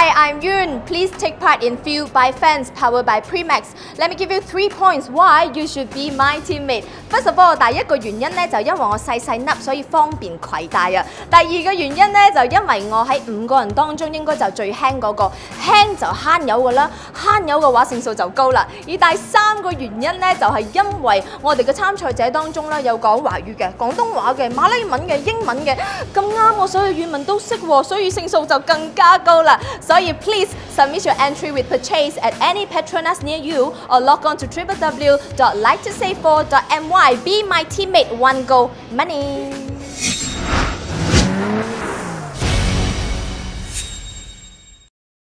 Hi, I'm Yun. Please take part in Fueled by Fans, powered by Premax. Let me give you three points why you should be my teammate. First of all，第一個原因咧就因為我細細粒，所以方便攜帶啊。第二個原因咧就因為我喺五個人當中應該就最輕嗰、個，輕就慳油噶啦，慳油嘅話勝數就高啦。而第三個原因咧就係、因為我哋嘅參賽者當中咧有講華語嘅、廣東話嘅、馬來文嘅、英文嘅，咁啱我所有語文都識喎，所以勝數就更加高啦。所以 please submit your entry with purchase at any Petronas near you or log on to www.like2save4.my. Be my teammate, one go money.